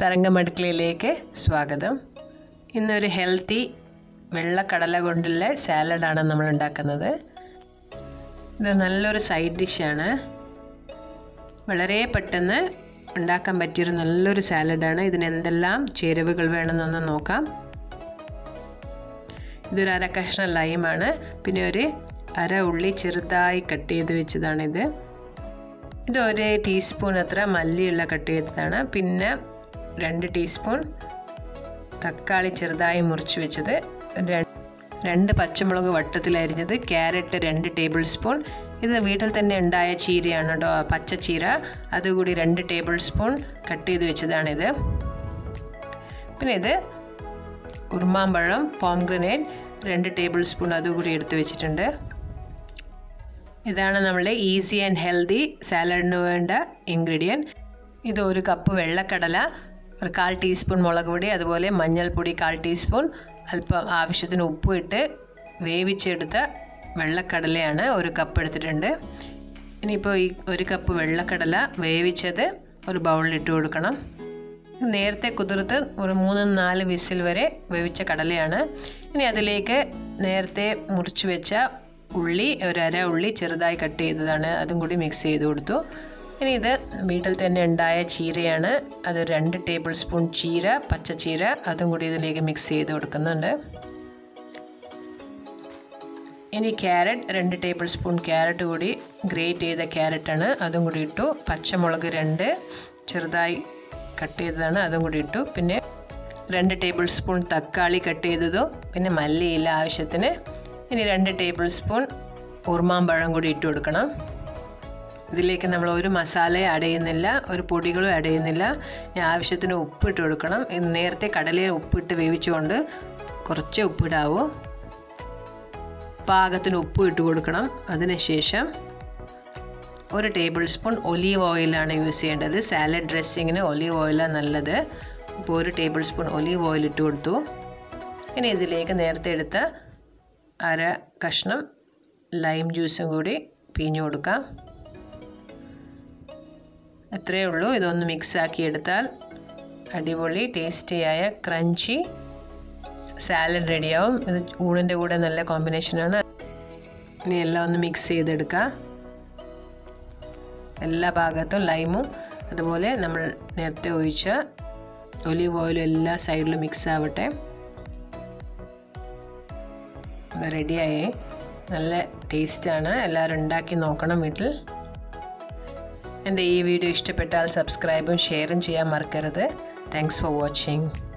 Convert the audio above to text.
തരംഗമടുക്കളയിലേക്ക് സ്വാഗതം. ഇന്നൊരു ഹെൽത്തി വെള്ളക്കടല കൊണ്ടുള്ള സാലഡാണ് നമ്മൾ ഉണ്ടാക്കുന്നത്. ഇത് നല്ലൊരു സൈഡ് ഡിഷാണ് വളരെ പെട്ടെന്ന് ഉണ്ടാക്കാൻ പറ്റിയൊരു നല്ലൊരു സാലഡാണ് ഇതിന് എന്തെല്ലാം ചേരുവകൾ വേണമെന്നൊന്ന് നോക്കാം. ഇതൊരു അര കഷ്ണം ലൈമാണ് പിന്നെ ഒരു അര ഉള്ളി ചെറുതായി കട്ട് ചെയ്ത് വെച്ചതാണിത്. ഇത് ഒരു ടീസ്പൂൺ അത്ര മല്ലിയുള്ള കട്ട് ചെയ്തതാണ്. പിന്നെ രണ്ട് ടീസ്പൂൺ തക്കാളി ചെറുതായി മുറിച്ച് വെച്ചത്. രണ്ട് പച്ചമുളക് വട്ടത്തിലരിഞ്ഞത് ക്യാരറ്റ് രണ്ട് ടേബിൾ സ്പൂൺ. ഇത് വീട്ടിൽ തന്നെ ഉണ്ടായ ചീരയാണ് കേട്ടോ പച്ച ചീര. അതുകൂടി രണ്ട് ടേബിൾ സ്പൂൺ കട്ട് ചെയ്ത് വെച്ചതാണിത്. പിന്നെ ഇത് ഉറുമാമ്പഴം പോംഗ്രനേറ്റ് രണ്ട് ടേബിൾ സ്പൂൺ അതുകൂടി എടുത്ത് വെച്ചിട്ടുണ്ട്. ഇതാണ് നമ്മളുടെ ഈസി ആൻഡ് ഹെൽത്തി സാലഡിന് വേണ്ട ഇൻഗ്രീഡിയന്റ്. ഇത് ഒരു കപ്പ് വെള്ളക്കടല ഒരു കാൽ ടീസ്പൂൺ മുളക് പൊടി അതുപോലെ മഞ്ഞൾപ്പൊടി കാൽ ടീസ്പൂൺ അല്പം ആവശ്യത്തിന് ഉപ്പ് ഇട്ട് വേവിച്ചെടുത്ത വെള്ളക്കടലയാണ് ഒരു കപ്പ് എടുത്തിട്ടുണ്ട്. ഇനിയിപ്പോൾ ഈ ഒരു കപ്പ് വെള്ളക്കടല വേവിച്ചത് ഒരു ബൗളിൽ ഇട്ട് കൊടുക്കണം. നേരത്തെ കുതിർത്ത് ഒരു മൂന്ന് നാല് വിസിൽ വരെ വേവിച്ച കടലയാണ്. ഇനി അതിലേക്ക് നേരത്തെ മുറിച്ച് വെച്ച ഉള്ളി ഒരു അര ഉള്ളി ചെറുതായി കട്ട് ചെയ്തതാണ്. അതും കൂടി മിക്സ് ചെയ്ത് കൊടുത്തു. ഇനി ഇത് വീട്ടിൽ തന്നെ ഉണ്ടായ ചീരയാണ്. അത് രണ്ട് ടേബിൾ സ്പൂൺ ചീര പച്ച ചീര അതും കൂടി ഇതിലേക്ക് മിക്സ് ചെയ്ത് കൊടുക്കുന്നുണ്ട്. ഇനി ക്യാരറ്റ് രണ്ട് ടേബിൾ സ്പൂൺ ക്യാരറ്റ് കൂടി ഗ്രേറ്റ് ചെയ്ത ക്യാരറ്റാണ്. അതും കൂടി ഇട്ടു. പച്ചമുളക് രണ്ട് ചെറുതായി കട്ട് ചെയ്തതാണ്. അതും കൂടി ഇട്ടു. പിന്നെ രണ്ട് ടേബിൾ സ്പൂൺ തക്കാളി കട്ട് ചെയ്തതും പിന്നെ മല്ലിയില ആവശ്യത്തിന്. ഇനി രണ്ട് ടേബിൾ സ്പൂൺ ഉർമാമ്പഴം കൂടി ഇട്ട് കൊടുക്കണം. ഇതിലേക്ക് നമ്മൾ ഒരു മസാലയും ആഡ് ചെയ്യുന്നില്ല ഒരു പൊടികളും ആഡ് ചെയ്യുന്നില്ല. ആവശ്യത്തിന് ഉപ്പിട്ട് കൊടുക്കണം. നേരത്തെ കടലയെ ഉപ്പിട്ട് വേവിച്ചുകൊണ്ട് കുറച്ച് ഉപ്പിടാവൂ. പാകത്തിന് ഉപ്പ് ഇട്ട് കൊടുക്കണം. അതിനുശേഷം ഒരു ടേബിൾ സ്പൂൺ ഒലീവ് ഓയിലാണ് യൂസ് ചെയ്യേണ്ടത്. സാലഡ് ഡ്രസ്സിങ്ങിന് ഒലീവ് ഓയിലാണ് നല്ലത്. ഇപ്പോൾ ഒരു ടേബിൾ സ്പൂൺ ഒലീവ് ഓയിൽ ഇട്ട് കൊടുത്തു. ഇനി ഇതിലേക്ക് നേരത്തെ എടുത്ത അര കഷ്ണം ലൈം ജ്യൂസും കൂടി പിഴിഞ്ഞു കൊടുക്കാം. അത്രയേ ഉള്ളൂ. ഇതൊന്ന് മിക്സ് ആക്കി എടുത്താൽ അടിപൊളി ടേസ്റ്റിയായ ക്രഞ്ചി സാലഡ് റെഡിയാവും ഇത് ഊണിന്റെ കൂടെ നല്ല കോമ്പിനേഷനാണ് ഇനി എല്ലാം ഒന്ന് മിക്സ് ചെയ്തെടുക്കാം. എല്ലാ ഭാഗത്തും ലൈമും അതുപോലെ നമ്മൾ നേരത്തെ ഒഴിച്ച ഒലിവ് ഓയിലും എല്ലാ സൈഡിലും മിക്സ് ആവട്ടെ. റെഡിയായി നല്ല ടേസ്റ്റാണ് എല്ലാവരും ഉണ്ടാക്കി നോക്കണം വീട്ടിൽ. എന്റെ ഈ വീഡിയോ ഇഷ്ടപ്പെട്ടാൽ സബ്സ്ക്രൈബും ഷെയറും ചെയ്യാൻ മറക്കരുത്. Thanks for watching